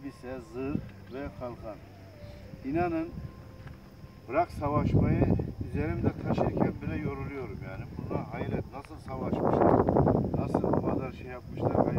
elbise, zırh ve kalkan. İnanın bırak savaşmayı üzerimde taşırken bile yoruluyorum yani. Buna hayret nasıl savaşmışlar, nasıl bu kadar şey yapmışlar hayret.